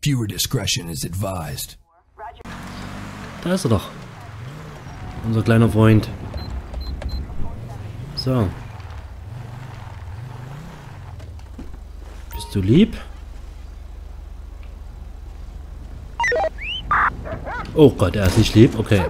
Viewer discretion is advised. Da ist er doch. Unser kleiner Freund. So. Bist du lieb? Oh Gott, er ist nicht lieb. Okay.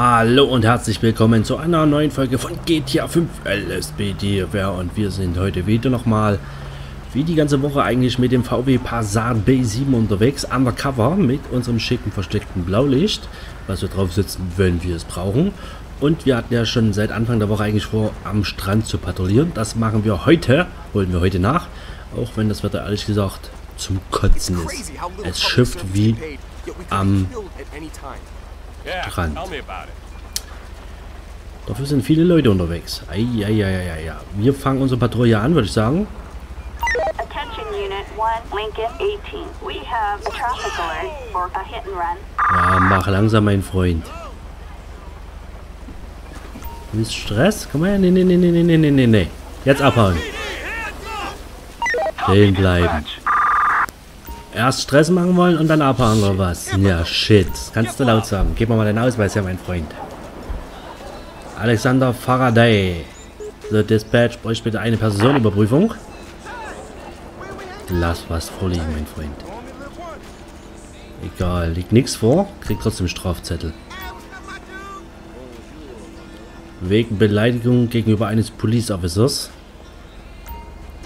Hallo und herzlich willkommen zu einer neuen Folge von GTA 5 LSBD. Und wir sind heute wieder nochmal, wie die ganze Woche eigentlich, mit dem VW Passat B7 unterwegs, undercover, mit unserem schicken versteckten Blaulicht, was wir drauf sitzen, wenn wir es brauchen. Und wir hatten ja schon seit Anfang der Woche eigentlich vor, am Strand zu patrouillieren. Das machen wir heute, holen wir heute nach, auch wenn das Wetter ehrlich gesagt zum Kotzen ist. Es schifft wie am Strand. Dafür sind viele Leute unterwegs. Eieieiei. Wir fangen unsere Patrouille an, würde ich sagen. Attention Unit 1, Lincoln 18. We have a traffic alert for a hit and run. Ja, mach langsam, mein Freund. Du bist Stress? Komm her. Nee, nee, nee, nee, nee, nee, nee, nee. Jetzt abhauen. Stehen bleiben. Erst Stress machen wollen und dann abhauen oder was? Ja, shit. Kannst du laut sagen. Gib mir mal deinen Ausweis her, mein Freund. Alexander Faraday. The Dispatch bräuchte bitte eine Personenüberprüfung. Lass was vorliegen, mein Freund. Egal, liegt nichts vor, kriegt trotzdem Strafzettel. Wegen Beleidigung gegenüber eines Police Officers.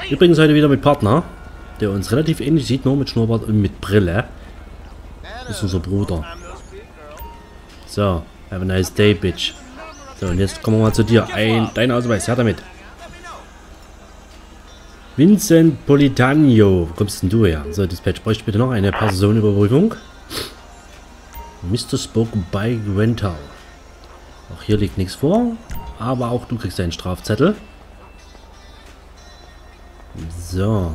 Übrigens heute wieder mit Partner, der uns relativ ähnlich sieht, nur mit Schnurrbart und mit Brille. Das ist unser Bruder. So, have a nice day, bitch. So, und jetzt kommen wir mal zu dir. Ein, dein Ausweis, her damit. Vincent Politano. Wo kommst denn du her? So, Dispatch, bräuchte bitte noch eine Personenüberprüfung. Mr. Spoke by Rental. Auch hier liegt nichts vor. Aber auch du kriegst einen Strafzettel. So.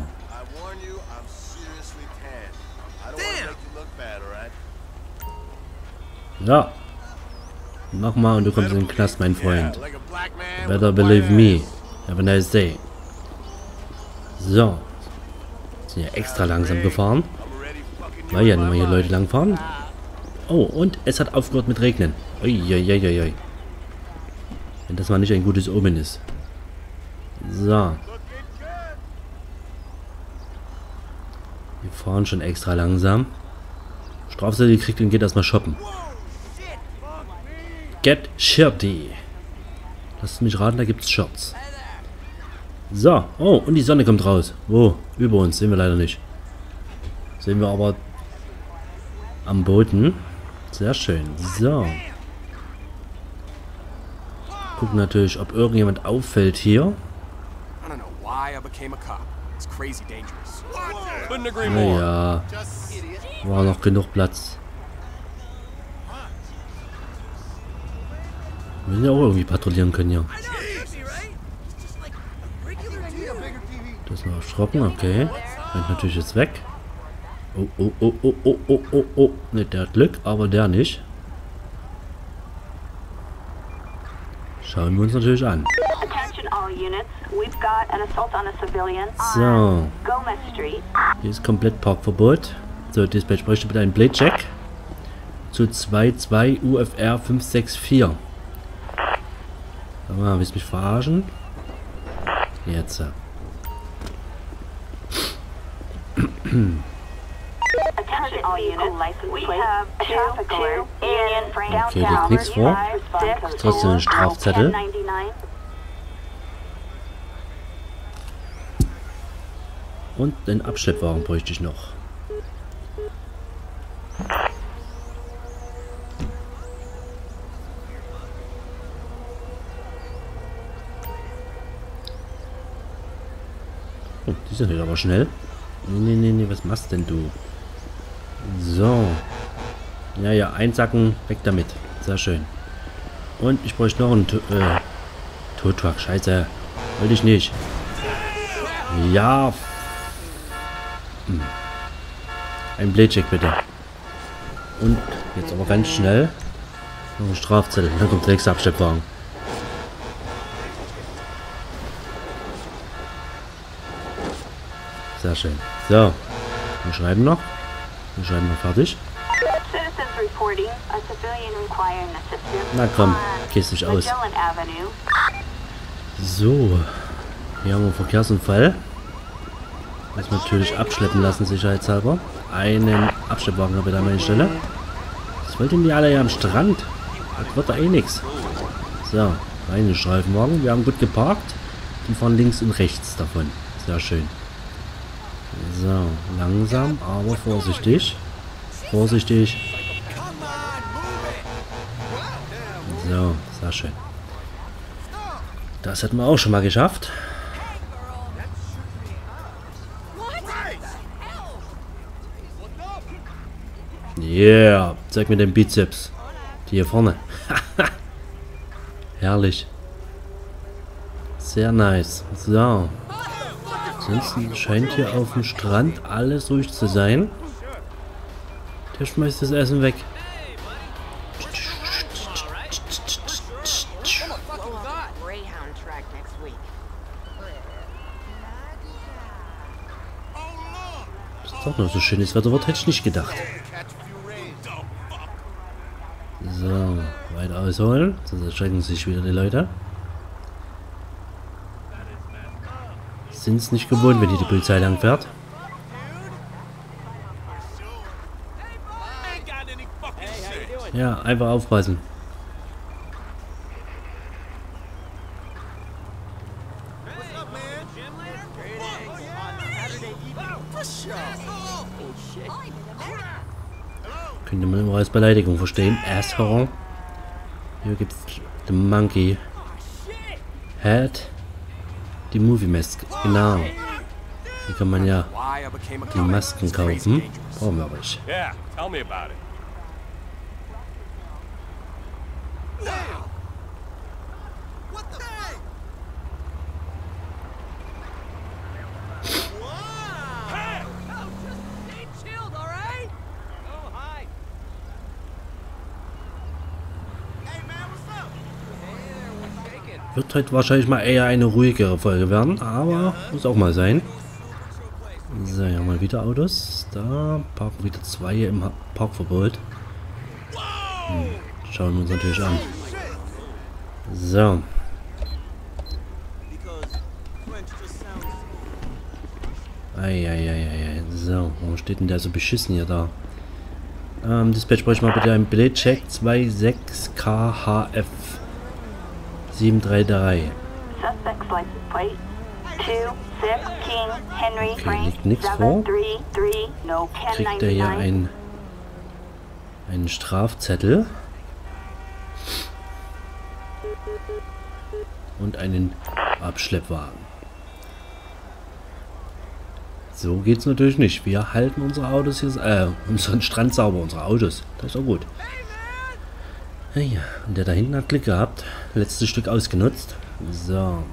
Ja. Nochmal und du kommst in den Knast, mein Freund. Man Better believe me. Have a nice day. So. Sind ja extra langsam gefahren. I'm already fucking Weil ja nicht mal hier Leute langfahren. Oh, und es hat aufgehört mit Regnen. Uiuiuiui. Wenn das mal nicht ein gutes Omen ist. So. Wir fahren schon extra langsam. Strafzettel gekriegt und geht erstmal shoppen. Get shirty. Lasst mich raten, da gibt's Shirts. So. Oh, und die Sonne kommt raus. Wo? Über uns. Sehen wir leider nicht. Sehen wir aber am Boden. Sehr schön. So. Gucken natürlich, ob irgendjemand auffällt hier. Naja, war noch genug Platz. Wir müssen ja auch irgendwie patrouillieren können hier. Das ist noch erschrocken, okay. Rennt natürlich jetzt weg. Oh, oh, oh, oh, oh, oh, oh, oh. Ne, der hat Glück, aber der nicht. Schauen wir uns natürlich an. So. on Gomez Street. Hier ist komplett Parkverbot. So, Dispatch bräuchte bitte einen Playcheck. Zu 22 UFR 564. Mal, willst du mich verarschen? Jetzt. Okay, liegt nichts vor. Ist trotzdem ein Strafzettel. 1099. Und den Abschleppwagen bräuchte ich noch. Oh, die sind jetzt aber schnell. Nee, nee, nee, was machst denn du? So. Ja, ja, einsacken, weg damit. Sehr schön. Und ich bräuchte noch einen äh. Scheiße. Wollte ich nicht. Ja. Hm. Ein Bladecheck bitte. Und jetzt aber ganz schnell. Noch ein Strafzettel. Dann kommt der nächste Abschleppwagen. Schön. So. Wir schreiben noch. Wir schreiben noch fertig. Na komm, gehst dich aus. So. Hier haben wir einen Verkehrsunfall. Wir natürlich abschleppen lassen, sicherheitshalber. Einen Abschleppwagen habe ich da an meiner Stelle. Was wollten die alle hier am Strand? Das wird da eh nichts. So, rein in den Streifenwagen. Wir haben gut geparkt. Die fahren links und rechts davon. Sehr schön. So, langsam, aber vorsichtig. Vorsichtig. So, sehr schön. Das hätten wir auch schon mal geschafft. Yeah, zeig mir den Bizeps. Die hier vorne. Herrlich. Sehr nice. So. Ansonsten scheint hier auf dem Strand alles ruhig zu sein. Der schmeißt das Essen weg. Das ist doch noch so schönes Wetter wird, hätte ich nicht gedacht. So, weiter ausholen. Sonst erschrecken sich wieder die Leute. Sind es nicht gewohnt, wenn hier die Polizei lang fährt. Ja, einfach aufpassen. Könnte man immer als Beleidigung verstehen. Asshole. Hier gibt's den Monkey. Head. Die Movie Mask. Genau. Hier kann man ja die. Masken kaufen. Brauchen wir aber nicht. Yeah, tell me about it. Wird heute wahrscheinlich mal eher eine ruhigere Folge werden, aber muss auch mal sein. So, ja mal wieder Autos. Da parken wieder zwei im Parkverbot. Hm, schauen wir uns natürlich an. So. Eieieiei. So, warum steht denn der so beschissen hier da? Ähm, Dispatch bräuchte mal bitte einen Bildcheck 26KHF 733. Suspect's license plate. 2, 6, King, Henry, Okay, liegt 7, vor. 3, 3, no Kriegt er hier 1099. einen, einen Strafzettel. Und einen Abschleppwagen. So geht's natürlich nicht. Wir halten unsere Autos hier, äh, unseren Strand sauber, unsere Autos. Das ist auch gut. Naja, und der da hinten hat Glück gehabt. Letztes Stück ausgenutzt. So.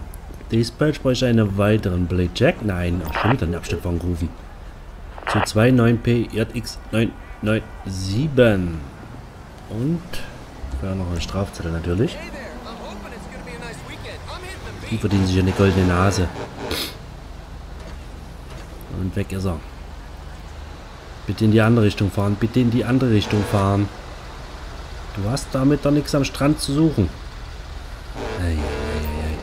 Dispatch bräuchte einen weiteren Blackjack. Nein, auch schon wieder einen Abschleppwagen gerufen. Zu 29P JX 997. Und ja, noch ein Strafzettel natürlich. Die verdienen sich eine goldene Nase. Und weg ist er. Bitte in die andere Richtung fahren. Bitte in die andere Richtung fahren. Du hast damit doch nichts am Strand zu suchen. Eieieiei.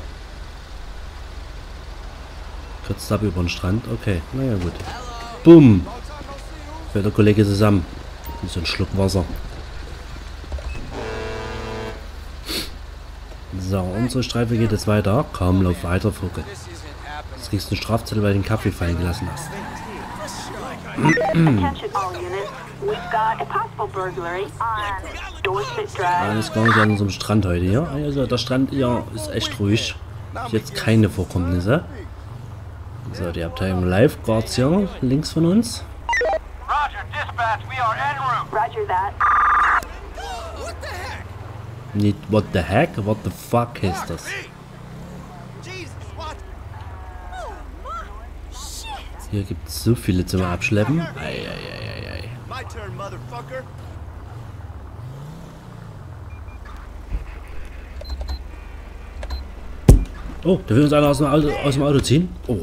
Kürzt ab über den Strand. Okay, naja gut. Bumm. Fällt der Kollege zusammen. Wie so ein Schluck Wasser. So, unsere Streife geht jetzt weiter. Komm, lauf weiter, Vogel. Jetzt kriegst du einen Strafzettel, weil du den Kaffee fallen gelassen hast. Attention all units. We've got a possible burglary on. Alles gar nicht an unserem Strand heute hier. Also der Strand hier ist echt ruhig. Jetzt keine Vorkommnisse. So, die Abteilung Lifeguards hier, links von uns. Roger, dispatch, we are en route. Roger that. Nicht what the heck, what the fuck ist das? Jesus, what? Hier gibt es so viele zum Abschleppen. Eieieiei. My turn, motherfucker. Oh, da will uns einer aus dem Auto, aus dem Auto ziehen. Oh,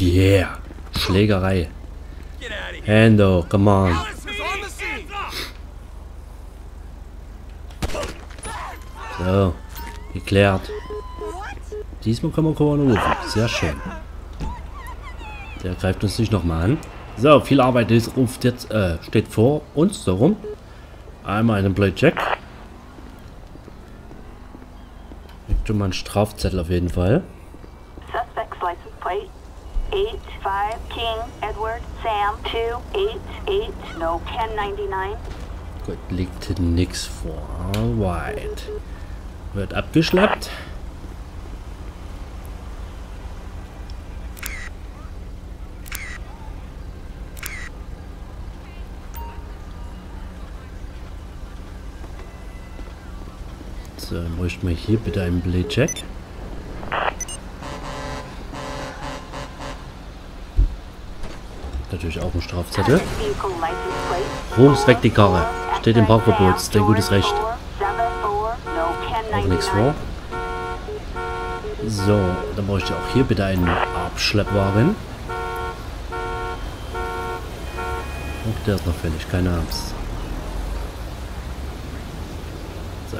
yeah. Schlägerei. Hando, come on. So, geklärt. Diesmal kann man Corona rufen. Sehr schön. Der greift uns nicht nochmal an. So, viel Arbeit ist, ruft jetzt, äh, steht vor uns, so rum. Einmal einen Playcheck. Kriegt schon mal einen Strafzettel auf jeden Fall. Suspect's license plate. 8-5 King Edward Sam 288 No 1099. Gut, liegt nix vor. Alright. Wird abgeschleppt. So, dann bräuchten wir hier bitte einen Playcheck. Natürlich auch ein Strafzettel. Plate. Rums weg die Karre. Steht im Parkverbot, ist dein gutes Recht. Auch nichts vor. So, dann bräuchte ich auch hier bitte einen Abschleppwagen. Und der ist noch fällig, keine Angst. So,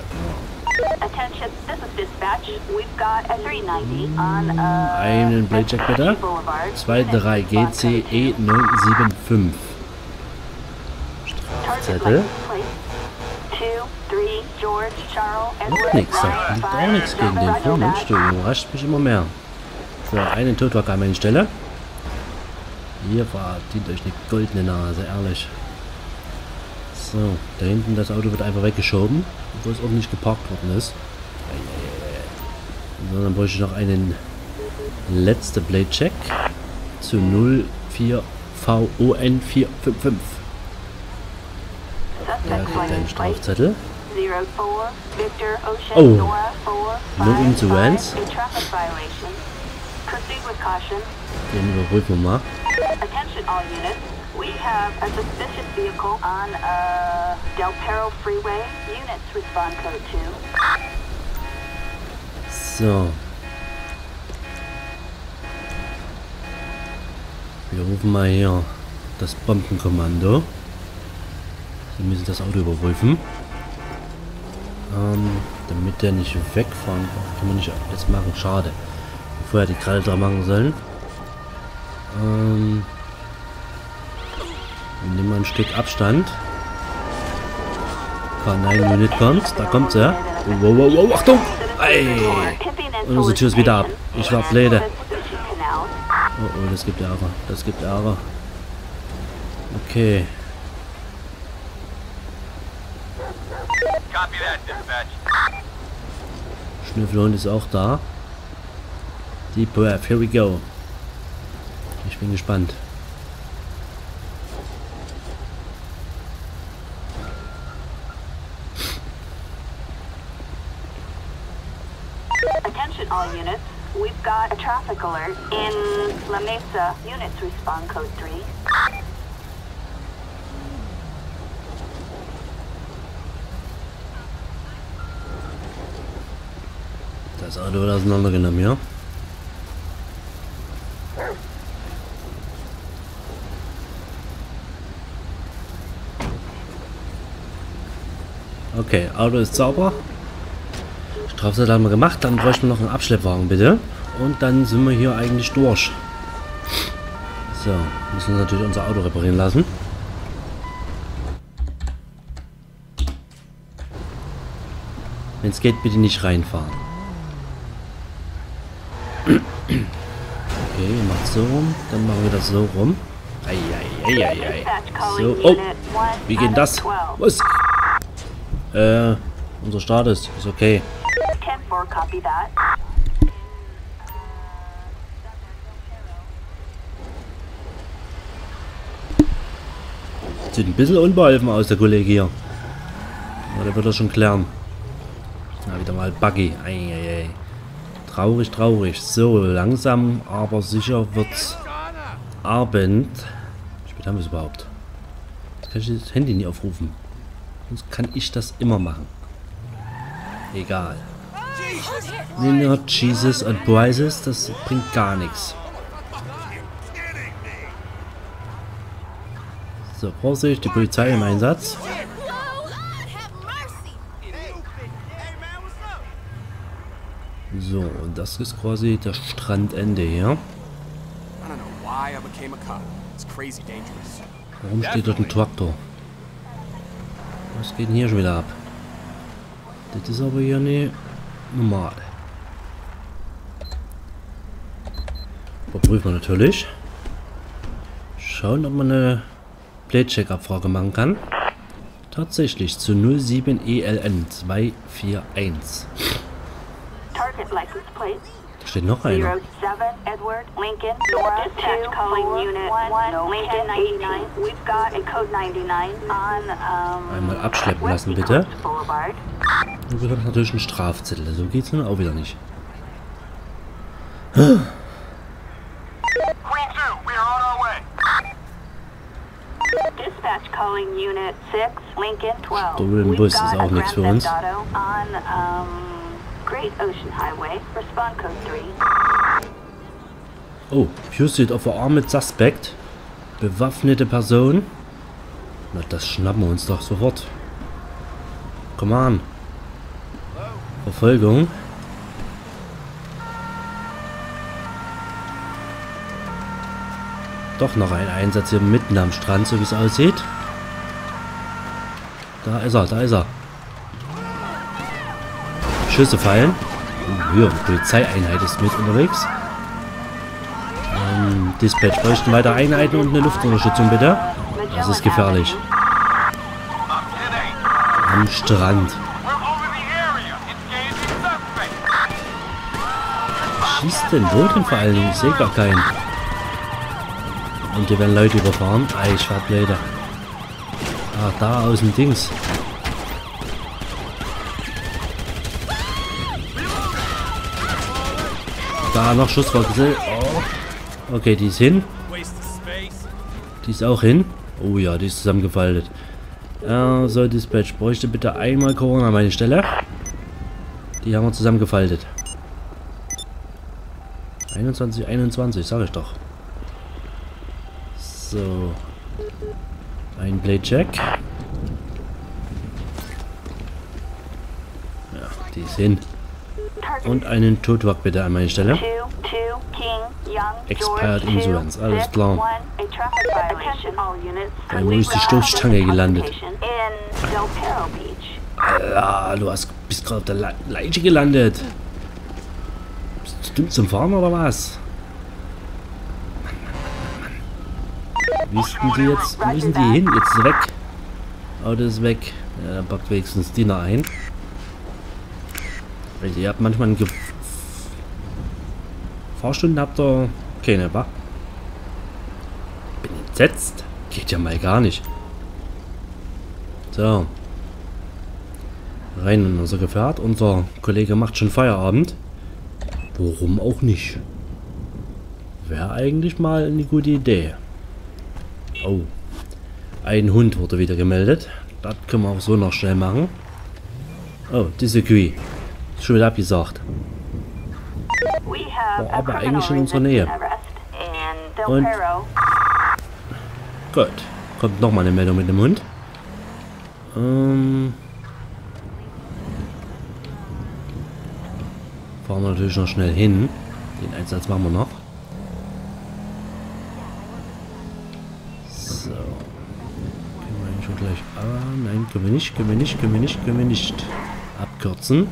Einen Playcheck bitte. Boulevard. 23 GCE 975. Strafzettel. Noch nichts, da liegt auch nichts gegen den Vormensch. Du überrascht mich immer mehr. So, einen Totwag an meine Stelle. Ihr verdient euch eine goldene Nase, ehrlich. So, da hinten das Auto wird einfach weggeschoben, obwohl es ordentlich geparkt worden ist. So, dann bräuchte ich noch einen letzten Blade-Check zu 04VON455. Der kriegt einen Strafzettel. Oh, um zu Vans. Den überprüfen wir mal. Attention all units. We have a suspicious vehicle on uh, Del Perro Freeway. Units respond code 2. So. Wir rufen mal hier das Bombenkommando. Sie müssen das Auto überprüfen. Ähm, damit der nicht wegfahren kann. Kann man nicht jetzt machen. Schade. Vorher die Kralle da machen sollen. Ähm, wir nehmen ein Stück Abstand. K9 Unit kommt. Da kommt sie. Wow, wow, wow, Achtung! Ey! Und unsere Tür ist wieder ab. Ich war blöde. Oh, oh, das gibt Ärger. Das gibt Ärger. Okay. Schnüffelhund ist auch da. Deep Breath, here we go. Ich bin gespannt. Attention all units. We've got a traffic alert in La Mesa. Units respond code 3. Das Auto wird auseinandergenommen, ja? Okay, Auto ist sauber. Strafzettel haben wir gemacht. Dann bräuchten wir noch einen Abschleppwagen, bitte. Und dann sind wir hier eigentlich durch. So, müssen wir natürlich unser Auto reparieren lassen. Wenn es geht, bitte nicht reinfahren. Okay, ihr macht so rum, dann machen wir das so rum. Eieieiei. So, oh, wie geht das? Was? Äh, unser Status ist okay. 10-4, copy that. Sieht ein bisschen unbeholfen aus, der Kollege hier. Aber der wird das schon klären. Na, wieder mal Buggy. Eieiei. Traurig, traurig. So, langsam, aber sicher wird's Abend. Wie spät haben wir es überhaupt? Jetzt kann ich das Handy nie aufrufen. Sonst kann ich das immer machen. Egal. Linear Jesus und Prices, das bringt gar nichts. So, Vorsicht, die Polizei im Einsatz. So, und das ist quasi das Strandende hier. Warum steht dort ein Traktor? Was geht denn hier schon wieder ab? Das ist aber hier nicht normal. Überprüfen wir natürlich. Schauen, ob man eine Playcheck-Abfrage machen kann. Tatsächlich zu 07ELN 241. Target license plate. Da steht noch einer. 07 Edward Lincoln Nora Dispatch calling unit 1 Lincoln 89. We've got a code 99 on um, Einmal abschleppen lassen, bitte. Und wir haben natürlich einen Strafzettel. So geht's nun auch wieder nicht. Queen 2, we are on our way. Dispatch calling unit 6 Lincoln 12. Stolen We've Bus ist auch nichts für uns. Theft Auto on Great Ocean Highway. Respond code 3. Oh, Pursuit of a Armed Suspect. Bewaffnete Person. Na, das schnappen wir uns doch sofort. Come on. Verfolgung. Doch noch ein Einsatz hier mitten am Strand, so wie es aussieht. Da ist er, da ist er. Schüsse fallen. Oh, hier, Polizeieinheit ist mit unterwegs. Ähm, Dispatch, bräuchten weiter Einheiten und eine Luftunterstützung bitte. Das ist gefährlich. Am Strand. Schießt denn wo denn vor allen Dingen? Ich sehe gar keinen. Und hier werden Leute überfahren. Ei, Schwartblöde. Ah, da aus dem Dings. Da noch Schusswaffe. Oh. Okay, die ist hin. Die ist auch hin. Oh ja, die ist zusammengefaltet. Äh, so, Dispatch, bräuchte bitte einmal Corona an meine Stelle. Die haben wir zusammengefaltet. 21, 21, sag ich doch. So. Ein Playcheck. Die. Target Und einen Totwag bitte an meine Stelle. 2 2 King Young Expired 2, alles 6, klar. 1, a traffic violation. All units. Ja, wo ist die Stoßstange gelandet? Ah, du hast, bist gerade auf der Le Leiche gelandet. Bist du dumm zum Fahren oder was? Denn die jetzt? Wo denn die hin? Jetzt ist weg. Auto ist weg. Ja, dann packt wenigstens noch ein. Also ihr habt manchmal eine Ge Fahrstunden habt ihr keine, wa? Bin entsetzt. Geht ja mal gar nicht. So. Rein in unser Gefährt. Unser Kollege macht schon Feierabend. Warum auch nicht? Wäre eigentlich mal eine gute Idee. Oh. Ein Hund wurde wieder gemeldet. Das können wir auch so noch schnell machen. Oh, diese Kühe. Schon wieder abgesagt. Boah, aber eigentlich in unserer Nähe. Und-. Gut. Kommt nochmal eine Meldung mit dem Hund. Ähm. Fahren wir natürlich noch schnell hin. Den Einsatz machen wir noch. So. Können wir eigentlich schon gleich. Ah, nein, können wir nicht, können wir nicht, können wir nicht, können wir nicht. Abkürzen.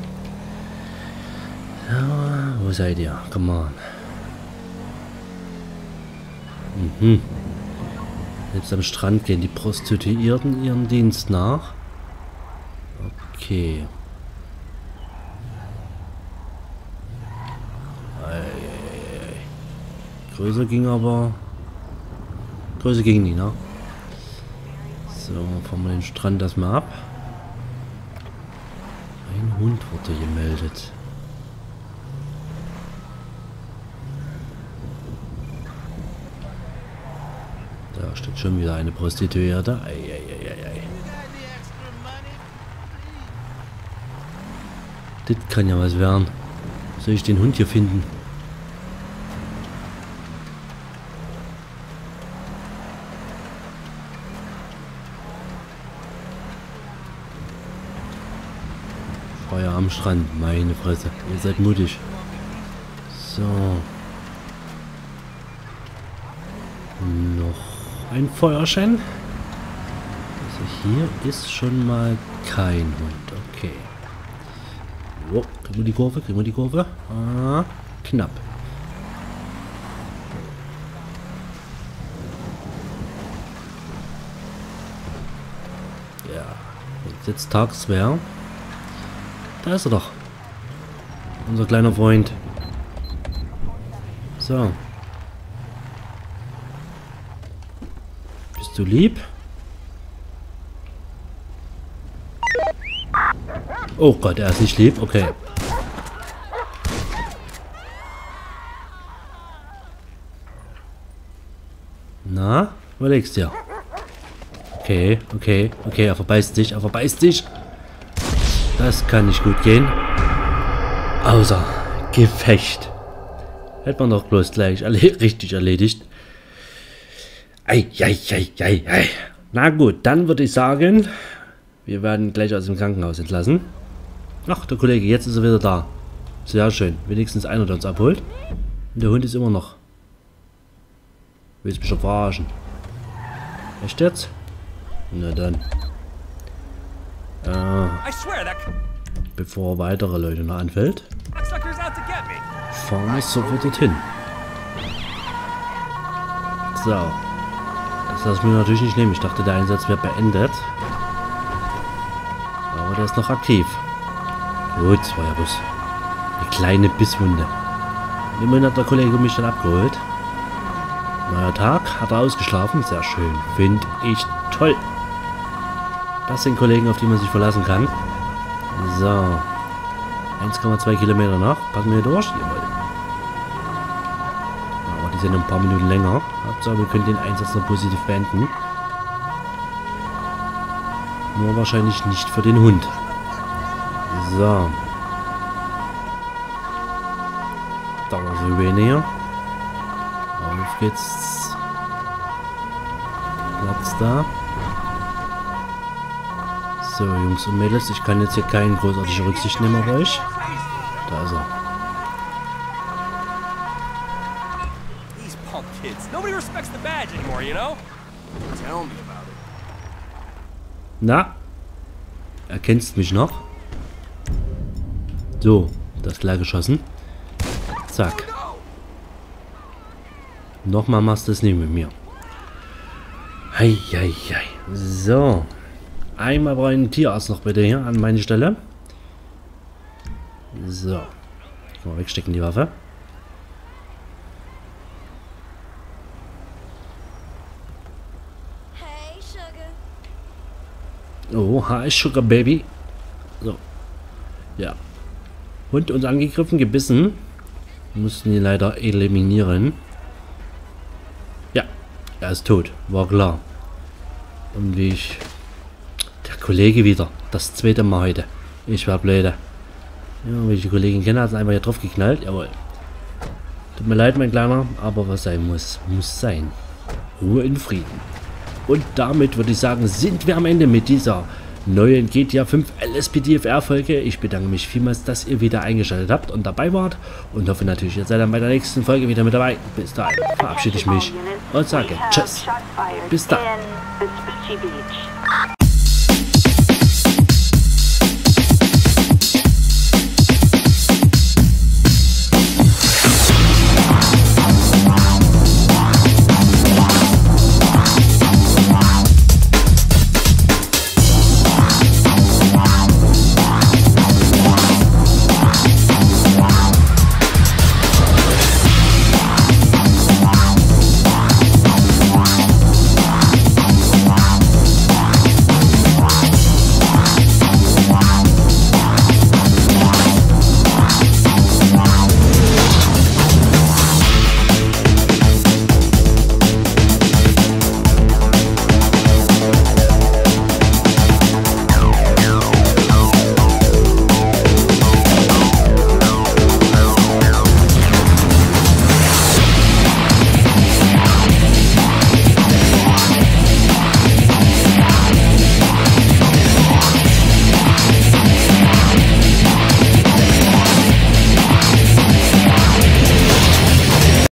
Seid ihr? Come on. Mhm. Jetzt am Strand gehen die Prostituierten ihren Dienst nach. Okay. Größer ging aber... Größer ging nie, ne? So, fahren wir den Strand erstmal ab. Ein Hund wurde gemeldet. Da steht schon wieder eine Prostituierte. Ei, ei, ei, ei. Das kann ja was werden. Soll ich den Hund hier finden? Feuer am Strand, meine Fresse. Ihr seid mutig. So. Ein Feuerschein. Also hier ist schon mal kein Hund. Okay. Jo, kriegen wir die Kurve? Kriegen wir die Kurve? Ah, knapp. Ja, jetzt jetzt tags wäre. Da ist er doch. Unser kleiner Freund. So. Du lieb? Oh Gott, er ist nicht lieb. Okay. Na, überlegst dir. Okay, okay, okay, er verbeißt sich, er verbeißt sich. Das kann nicht gut gehen. Außer Gefecht. Hätte man doch bloß gleich erle richtig erledigt. Ei, ei, ei, ei, ei. Na gut, dann würde ich sagen, wir werden gleich aus dem Krankenhaus entlassen. Ach, der Kollege, jetzt ist er wieder da. Sehr schön. Wenigstens einer, der uns abholt. Und der Hund ist immer noch. Willst du mich schon verarschen? Echt jetzt? Na dann. Äh, bevor weitere Leute noch anfällt, fahren wir sofort dorthin. So. Das lassen wir natürlich nicht nehmen. Ich dachte, der Einsatz wäre beendet. Aber der ist noch aktiv. Gut, bloß eine kleine Bisswunde. Immerhin hat der Kollege mich dann abgeholt. Neuer Tag, hat er ausgeschlafen. Sehr schön. Finde ich toll. Das sind Kollegen, auf die man sich verlassen kann. So. 1,2 Kilometer noch. Passen wir hier durch? Jawohl. Aber die sind ein paar Minuten länger. Hauptsache, wir können den Einsatz noch positiv beenden. Nur wahrscheinlich nicht für den Hund. So. Da war so weniger. Auf geht's. Platz da. So, Jungs und Mädels, ich kann jetzt hier keine großartige Rücksicht nehmen auf euch. Na? Erkennst mich noch? So, das klar geschossen. Zack. Nochmal machst du es nicht mit mir. Hei. So. Einmal brauche ich einen Tierarzt noch bitte hier an meine Stelle. So. Kann mal wegstecken die Waffe. Hey, sugar. Oh, hi, Sugar Baby. So. Ja. Hund uns angegriffen, gebissen. Mussten ihn leider eliminieren. Ja, er ist tot. War klar. Und ich... Der Kollege wieder. Das zweite Mal heute. Ich war blöde. Ja, wie ich die Kollegin kenne, hat es einfach hier drauf geknallt. Jawohl. Tut mir leid, mein Kleiner, aber was sein muss, muss sein. Ruhe in Frieden. Und damit würde ich sagen, sind wir am Ende mit dieser neuen GTA 5 LSPDFR Folge. Ich bedanke mich vielmals, dass ihr wieder eingeschaltet habt und dabei wart und hoffe natürlich, ihr seid dann bei der nächsten Folge wieder mit dabei. Bis dahin verabschiede ich mich und sage Tschüss. Bis dann.